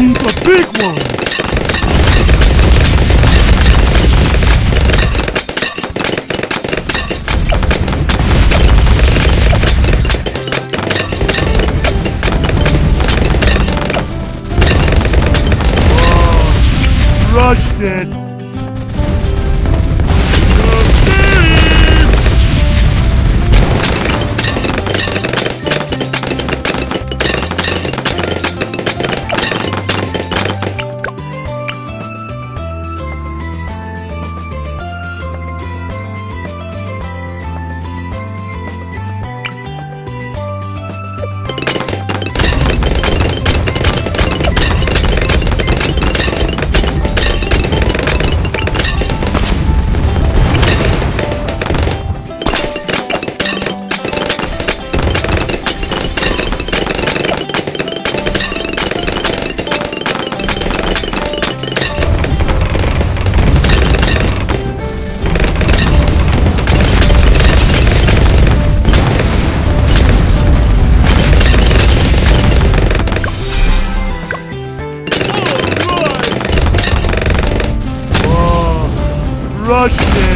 comes the big one! Oh, Rushed it! Rush.